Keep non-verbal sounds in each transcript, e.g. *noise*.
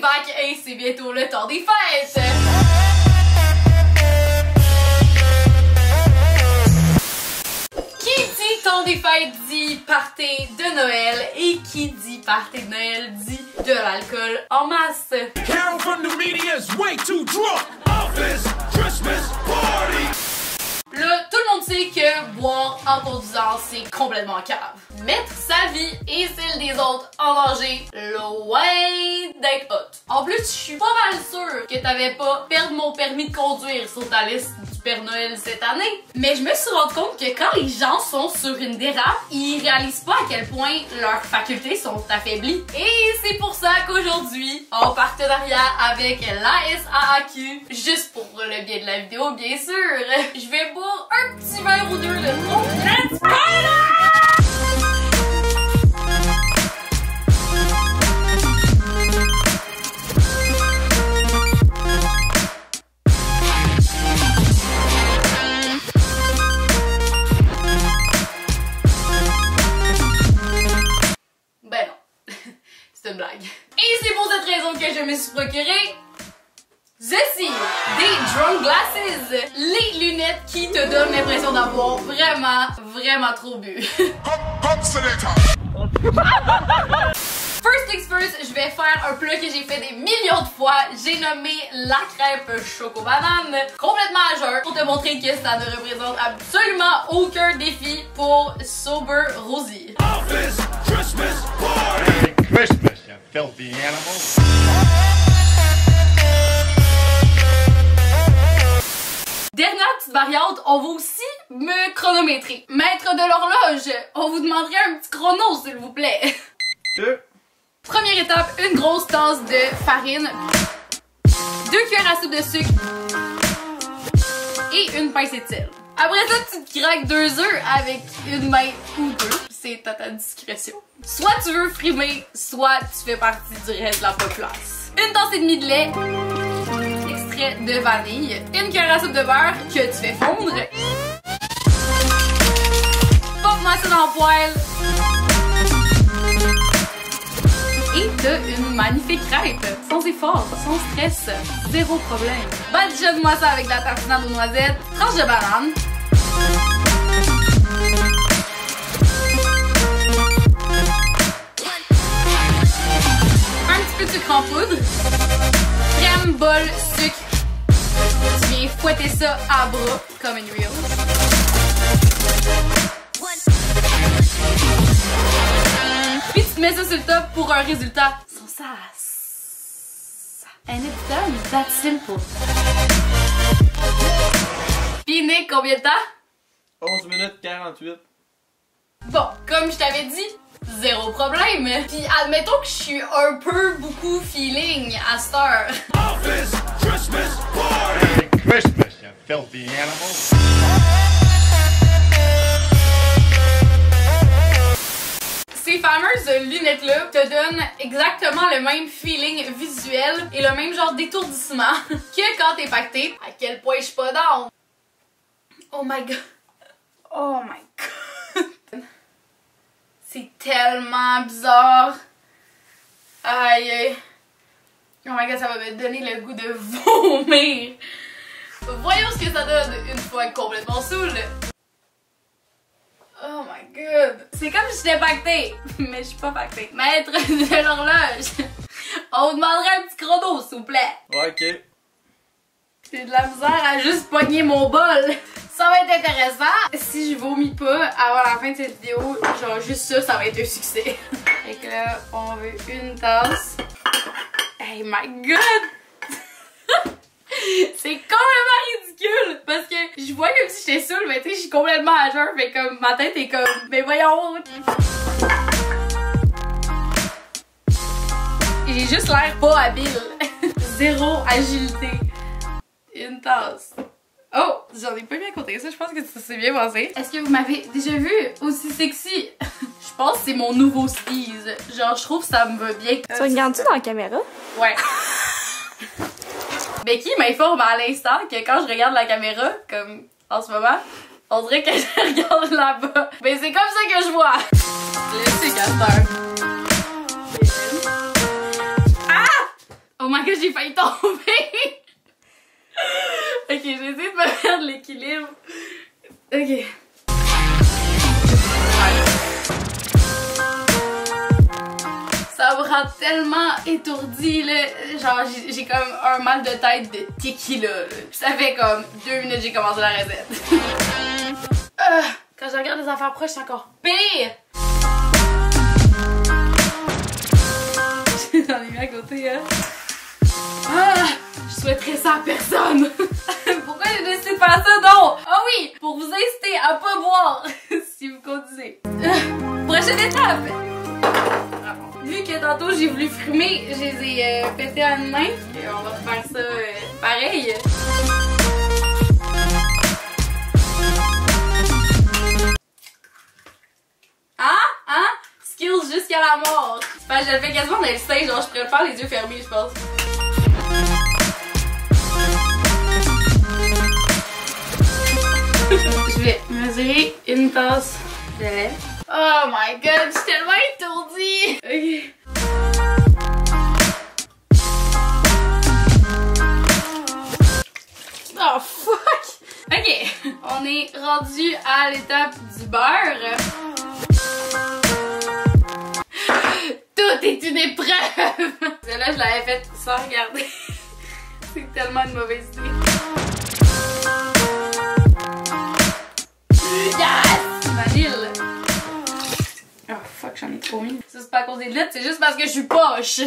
back et c'est bientôt le temps des fêtes! Qui dit temps des fêtes dit party de Noël et qui dit party de Noël dit de l'alcool en masse. Carol from the media is way too drunk. Office Christmas party. Là, tout le monde sait que boire en conduisant, c'est complètement cave. Mettre sa vie et celle des autres en danger, loin d'être hot. En plus, je suis pas mal sûre que t'avais pas perdu mon permis de conduire sur ta liste du Père Noël cette année. Mais je me suis rendu compte que quand les gens sont sur une dérape, ils réalisent pas à quel point leurs facultés sont affaiblies. Et c'est pour ça qu'aujourd'hui, en partenariat avec la SAAQ, juste pour le bien de la vidéo bien sûr, je vais boire un petit verre ou deux de mon Let's procuré ceci, des drunk glasses, les lunettes qui te donnent l'impression d'avoir vraiment, vraiment trop bu. *laughs* First things first, je vais faire un plat que j'ai fait des millions de fois. J'ai nommé la crêpe choco banane, complètement à jeun, pour te montrer que ça ne représente absolument aucun défi pour Sober Rosie. Office Christmas party. Christmas, you filthy animal. On va aussi me chronométrer. Maître de l'horloge, on vous demanderait un petit chrono s'il vous plaît. *laughs* Deux. Première étape, une grosse tasse de farine, deux cuillères à soupe de sucre et une pincée de sel. Après ça, tu te craques deux œufs avec une main ou deux. C'est à ta discrétion. Soit tu veux frimer, soit tu fais partie du reste de la populace. Une tasse et demie de lait, de vanille, une cuillère à soupe de beurre que tu fais fondre. Pop-moi ça dans le poêle. Et t'as une magnifique crêpe, sans effort, sans stress, zéro problème. Badigeonne-moi ça avec de la tartinade aux noisettes, tranche de banane. Un petit peu de sucre en poudre. Crème, bol, sucre. Tu viens fouetter ça à bras, comme une reel. Puis tu te mets ça sur le top pour un résultat sans sas. And it's done. That's simple. Puis Nick, combien de temps? 11 minutes 48. Bon, comme je t'avais dit, zéro problème. Puis admettons que je suis un peu beaucoup feeling à cette heure. Office Christmas Ces fameuses lunettes-là te donnent exactement le même feeling visuel et le même genre d'étourdissement *laughs* que quand t'es pacté. À quel point je suis pas down. Oh my god. Oh my god. C'est tellement bizarre. Aïe aïe. Oh my god, ça va me donner le goût de vomir. Voyons ce que ça donne une fois complètement saoul. Oh my god. C'est comme si j'étais pactée, *laughs* mais je suis pas pactée. Maître de l'horloge, *laughs* on vous demanderait un petit chrono, s'il vous plaît. Ouais, ok. J'ai de la misère à juste pogner mon bol. *laughs* Ça va être intéressant. Si je vomis pas avant la fin de cette vidéo, genre juste ça, ça va être un succès. Fait que là, on veut une tasse. Hey my god! *laughs* C'est complètement ridicule parce que je vois comme si j'étais saoule, mais tu sais, je suis complètement à jeun, fait comme ma tête est comme, mais voyons! J'ai juste l'air pas habile. *laughs* Zéro agilité. Une tasse. Oh, j'en ai pas bien compté ça, je pense que ça s'est bien passé. Est-ce que vous m'avez déjà vu aussi sexy? *laughs* je pense que c'est mon nouveau steeze. Genre, je trouve que ça me va bien. Tu regardes-tu dans la caméra? Ouais. Becky m'informe à l'instant que quand je regarde la caméra, comme en ce moment, on dirait que *laughs* je regarde là-bas. Mais c'est comme ça que je vois. Le sécateur. Ah! my god, j'ai failli tomber! *laughs* ok, j'ai essayé de me *laughs* perdre l'équilibre. Ok. Ça me rend tellement étourdie, là. Genre, j'ai- comme un mal de tête de tequila, là. Ça fait comme deux minutes que j'ai commencé la recette. *laughs* Euh, quand je regarde les affaires proches, c'est encore pire! *laughs* J'en ai mis à côté, hein. Ah, je souhaiterais ça à personne. *laughs* Pourquoi j'ai décidé de faire ça donc? Ah oui, pour vous inciter à pas boire si vous conduisez. Euh, prochaine étape. Vu que tantôt j'ai voulu frimer, je les ai euh, pétés à une main. Et on va faire ça euh, pareil. Hein? Hein? Skills jusqu'à la mort. Que je le fais quasiment dans le genre je pourrais le faire les yeux fermés, je pense. *laughs* Je vais mesurer une tasse de lait. Oh my god, je suis tellement étourdie! Ok. Oh fuck! Ok, on est rendu à l'étape du beurre. Tout est une épreuve! Celle-là, je l'avais faite sans regarder. *laughs* C'est tellement une mauvaise idée. J'en ai trop mis. Ça, c'est pas à cause des lettres, c'est juste parce que je suis poche!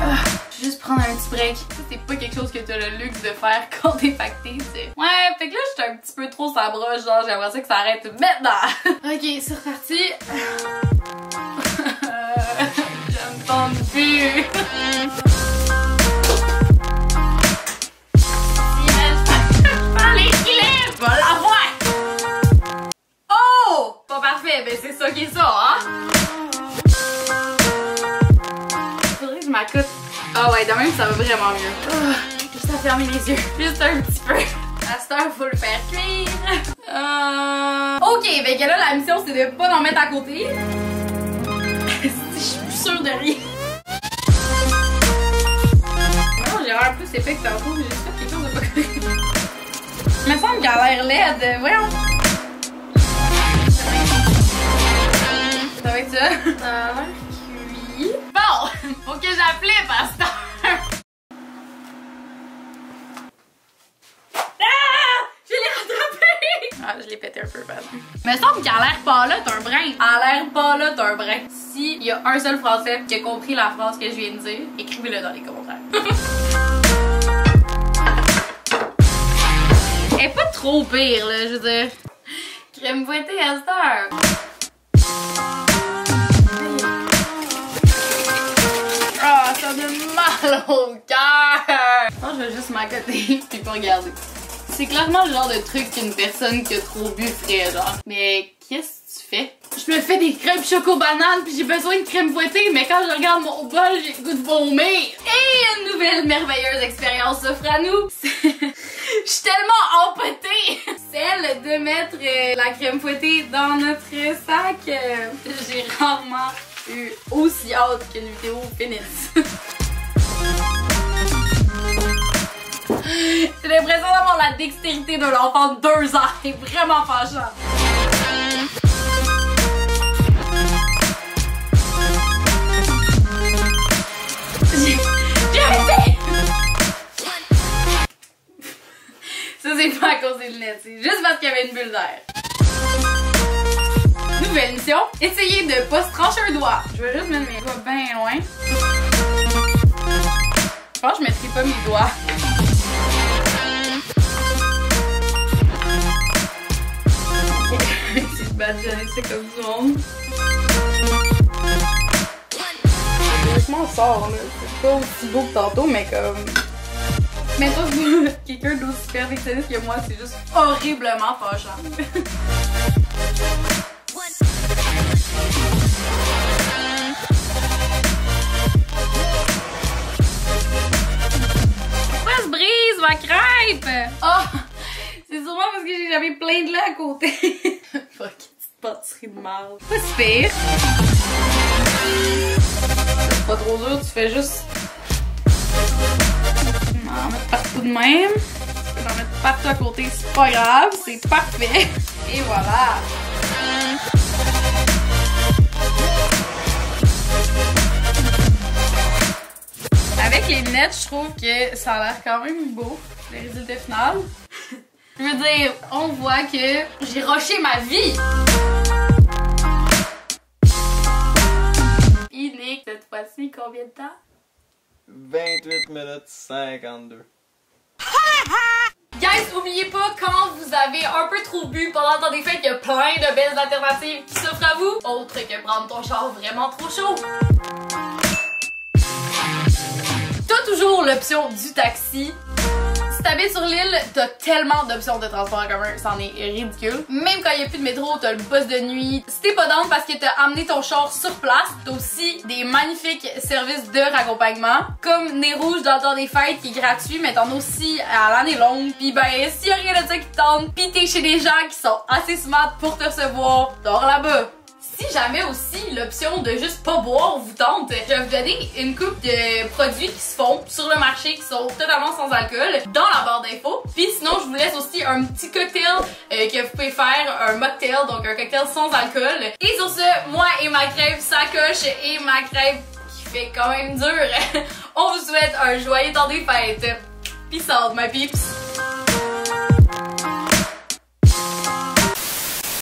Ah, je vais juste prendre un petit break. Ça, c'est pas quelque chose que t'as le luxe de faire *laughs* quand t'es facté. Ouais, fait que là, j'étais un petit peu trop sa broche, genre, j'aimerais ça que ça arrête maintenant! *laughs* ok, c'est reparti. Euh, *laughs* Je me tente plus! Ben c'est ça hein? Faudrait que je m'accoute. Ah ouais, de même, ça va vraiment mieux. Ah, juste à fermer les yeux. Juste un petit peu. À cette heure, faut le faire cuire. Euh... Ok, fait que là, la mission, c'est de pas en mettre à côté. *laughs* Je suis plus sûre de rien. Non, j'ai l'air plus épais que tantôt, j'ai juste fait quelque chose de pas correct. Il me semble qu'elle a l'air laide. Voyons. J'appelle pasteur. Ah! Je l'ai rattrapé! Ah, je l'ai pété un peu, pardon. Me semble a l'air pas là, t'as un brin. Elle a l'air pas là, t'as un brin. S'il y a un seul français qui a compris la phrase que je viens de dire, écrivez-le dans les commentaires. Elle est pas trop pire, là, je veux dire. Crème fouettée à cette heure. Au cœur. Je pense que je vais juste m'accoter *laughs* puis pas regarder. C'est clairement le genre de truc qu'une personne qui a trop bu ferait, genre. Mais qu'est-ce que tu fais? Je me fais des crèmes choco banane puis j'ai besoin de crème fouettée, mais quand je regarde mon bol, j'ai le goût de vomir. Et une nouvelle merveilleuse expérience s'offre à nous. *laughs* Je suis tellement empotée! *laughs* Celle de mettre euh, la crème fouettée dans notre sac. euh, J'ai rarement eu aussi hâte qu'une vidéo finisse. J'ai l'impression d'avoir la dextérité d'un enfant de 2 ans. *laughs* C'est vraiment fâchant. J'ai! Ça, c'est pas à cause des lunettes, c'est juste parce qu'il y avait une bulle d'air. Nouvelle mission, essayer de pas se trancher un doigt. Je vais juste mettre mes doigts bien loin. Je pense que je mettrai pas mes doigts. C'est badigeonner ça comme du monde. Franchement, on sort là. C'est pas aussi beau que tantôt, mais comme. Mais toi, *laughs* quelqu'un d'aussi perfectionniste que moi, c'est juste horriblement fâchant. Pourquoi se brise ma crêpe? Oh! C'est sûrement parce que j'ai jamais plein de lait à côté. *laughs* Fuck, petite pâtisserie de merde. Pas si pire. C'est pas trop dur, tu fais juste de même. Je peux en mettre partout à côté, c'est pas grave, c'est parfait. Et voilà. Avec les lunettes, je trouve que ça a l'air quand même beau, le résultat final. Je veux dire, on voit que j'ai rushé ma vie. Il est cette fois-ci combien de temps? 28 minutes 52. Guys, oubliez pas, quand vous avez un peu trop bu pendant le temps des fêtes, il y a plein de belles alternatives qui s'offrent à vous. Autre que prendre ton char vraiment trop chaud. T'as toujours l'option du taxi. Si t'habites sur l'île, t'as tellement d'options de transport en commun, c'en est ridicule. Même quand il y a plus de métro, t'as le bus de nuit. Si t'es pas dans parce que t'as amené ton char sur place, t'as aussi des magnifiques services de raccompagnement, comme Nez Rouge dans le temps des fêtes qui est gratuit, mais t'en as aussi à l'année longue. Pis ben, s'il y a rien de ça qui te tente, pis t'es chez des gens qui sont assez smart pour te recevoir, dors là-bas. Si jamais aussi l'option de juste pas boire vous tente, je vais vous donner une coupe de produits qui se font sur le marché qui sont totalement sans alcool dans la barre d'infos. Puis sinon, je vous laisse aussi un petit cocktail euh, que vous pouvez faire, un mocktail, donc un cocktail sans alcool. Et sur ce, moi et ma crêpe sacoche et ma crêpe qui fait quand même dur, *laughs* on vous souhaite un joyeux temps des fêtes. Peace out, my peeps!